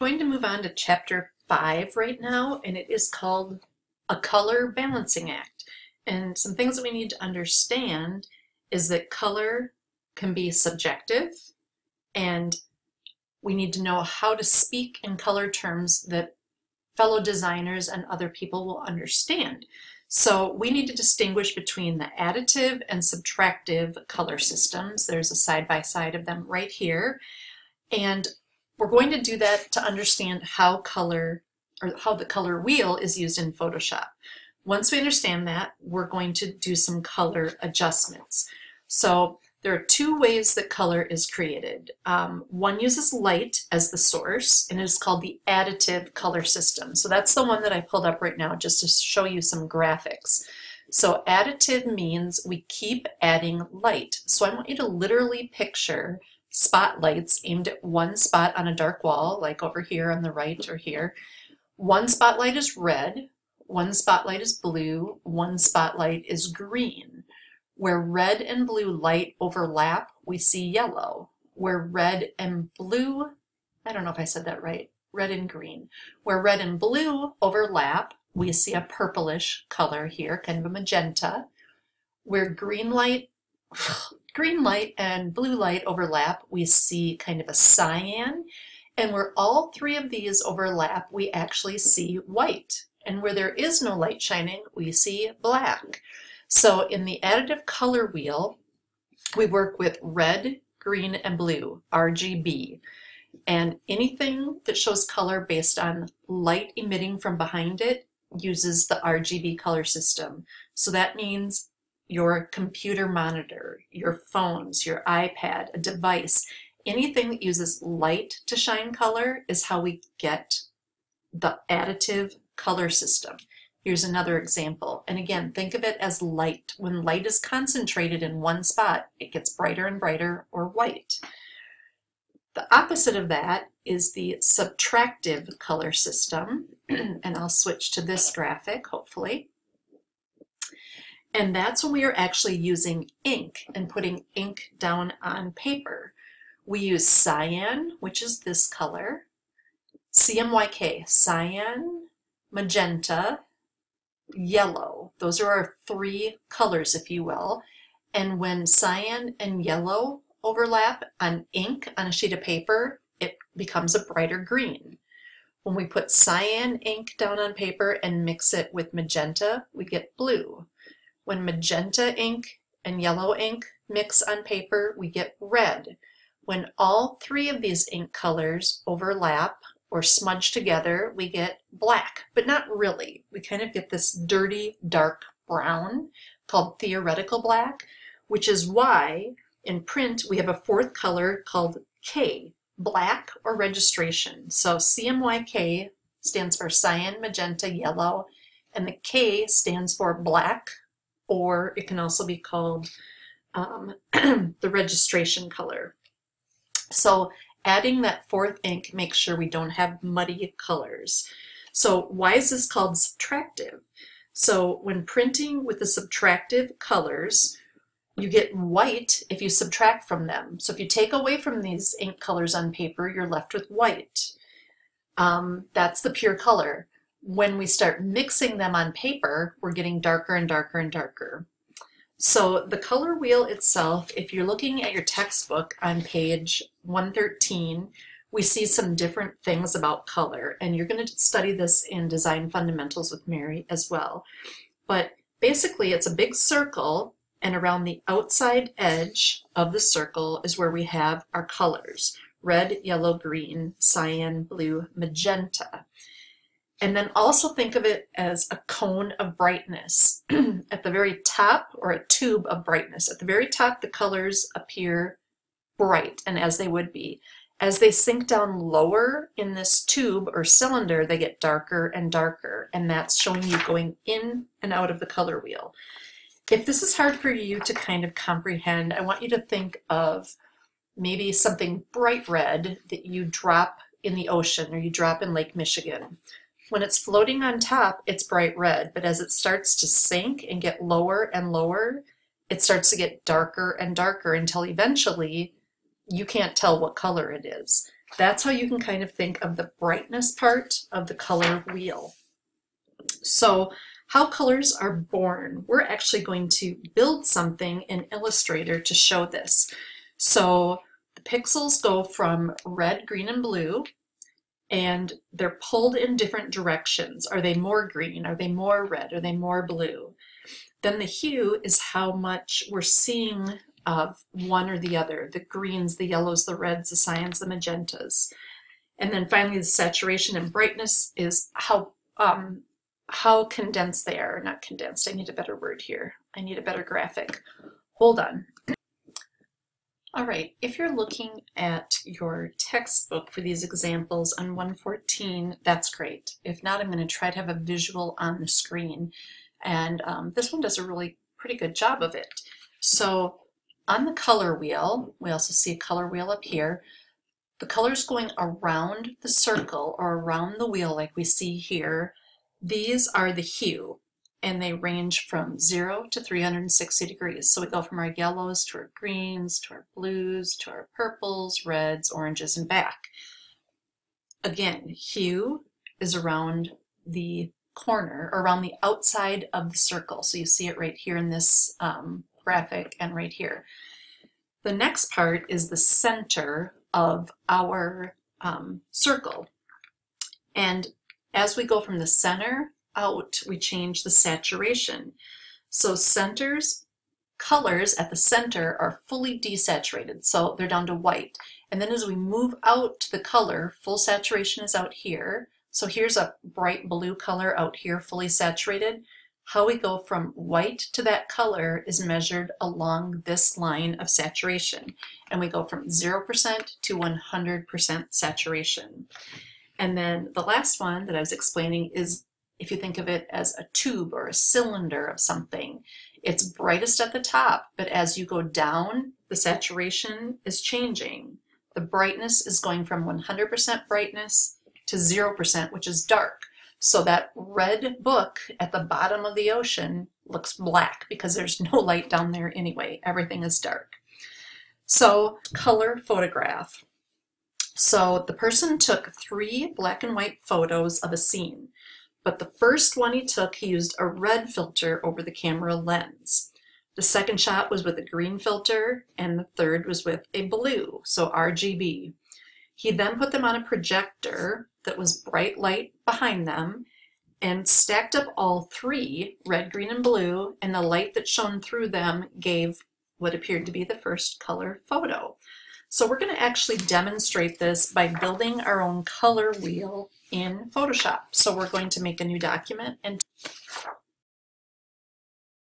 going to move on to chapter five right now, and it is called a color balancing act. And some things that we need to understand is that color can be subjective, and we need to know how to speak in color terms that fellow designers and other people will understand. So we need to distinguish between the additive and subtractive color systems. There's a side-by-side -side of them right here. And we're going to do that to understand how color or how the color wheel is used in Photoshop. Once we understand that, we're going to do some color adjustments. So there are two ways that color is created. Um, one uses light as the source, and it is called the additive color system. So that's the one that I pulled up right now just to show you some graphics. So additive means we keep adding light. So I want you to literally picture spotlights aimed at one spot on a dark wall, like over here on the right or here. One spotlight is red, one spotlight is blue, one spotlight is green. Where red and blue light overlap, we see yellow. Where red and blue, I don't know if I said that right, red and green. Where red and blue overlap, we see a purplish color here, kind of a magenta. Where green light green light and blue light overlap, we see kind of a cyan. And where all three of these overlap, we actually see white. And where there is no light shining, we see black. So in the additive color wheel, we work with red, green, and blue, RGB. And anything that shows color based on light emitting from behind it uses the RGB color system. So that means your computer monitor, your phones, your iPad, a device, anything that uses light to shine color is how we get the additive color system. Here's another example. And again, think of it as light. When light is concentrated in one spot, it gets brighter and brighter or white. The opposite of that is the subtractive color system. and I'll switch to this graphic, hopefully. And that's when we are actually using ink and putting ink down on paper. We use cyan, which is this color, CMYK, cyan, magenta, yellow. Those are our three colors, if you will. And when cyan and yellow overlap on ink on a sheet of paper, it becomes a brighter green. When we put cyan ink down on paper and mix it with magenta, we get blue. When magenta ink and yellow ink mix on paper, we get red. When all three of these ink colors overlap or smudge together, we get black, but not really. We kind of get this dirty, dark brown called theoretical black, which is why in print we have a fourth color called K, black or registration. So CMYK stands for cyan, magenta, yellow, and the K stands for black or it can also be called um, the registration color. So adding that fourth ink makes sure we don't have muddy colors. So why is this called subtractive? So when printing with the subtractive colors, you get white if you subtract from them. So if you take away from these ink colors on paper, you're left with white. Um, that's the pure color when we start mixing them on paper, we're getting darker and darker and darker. So the color wheel itself, if you're looking at your textbook on page 113, we see some different things about color, and you're going to study this in Design Fundamentals with Mary as well. But basically, it's a big circle, and around the outside edge of the circle is where we have our colors, red, yellow, green, cyan, blue, magenta. And then also think of it as a cone of brightness. At the very top, or a tube of brightness. At the very top, the colors appear bright, and as they would be. As they sink down lower in this tube or cylinder, they get darker and darker, and that's showing you going in and out of the color wheel. If this is hard for you to kind of comprehend, I want you to think of maybe something bright red that you drop in the ocean or you drop in Lake Michigan. When it's floating on top, it's bright red, but as it starts to sink and get lower and lower, it starts to get darker and darker until eventually you can't tell what color it is. That's how you can kind of think of the brightness part of the color wheel. So how colors are born. We're actually going to build something in Illustrator to show this. So the pixels go from red, green, and blue, and they're pulled in different directions. Are they more green? Are they more red? Are they more blue? Then the hue is how much we're seeing of one or the other, the greens, the yellows, the reds, the cyans, the magentas. And then finally the saturation and brightness is how um, how condensed they are. Not condensed, I need a better word here. I need a better graphic. Hold on. All right, if you're looking at your textbook for these examples on 114, that's great. If not, I'm going to try to have a visual on the screen. And um, this one does a really pretty good job of it. So on the color wheel, we also see a color wheel up here, the colors going around the circle or around the wheel like we see here, these are the hue and they range from 0 to 360 degrees. So we go from our yellows to our greens to our blues to our purples, reds, oranges, and back. Again, hue is around the corner, or around the outside of the circle. So you see it right here in this um, graphic and right here. The next part is the center of our um, circle. And as we go from the center out, we change the saturation. So centers, colors at the center are fully desaturated, so they're down to white. And then as we move out to the color, full saturation is out here. So here's a bright blue color out here, fully saturated. How we go from white to that color is measured along this line of saturation. And we go from 0% to 100% saturation. And then the last one that I was explaining is if you think of it as a tube or a cylinder of something. It's brightest at the top, but as you go down, the saturation is changing. The brightness is going from 100% brightness to 0%, which is dark. So that red book at the bottom of the ocean looks black because there's no light down there anyway. Everything is dark. So color photograph. So the person took three black and white photos of a scene. But the first one he took, he used a red filter over the camera lens. The second shot was with a green filter, and the third was with a blue, so RGB. He then put them on a projector that was bright light behind them and stacked up all three, red, green, and blue, and the light that shone through them gave what appeared to be the first color photo. So we're going to actually demonstrate this by building our own color wheel in Photoshop. So we're going to make a new document and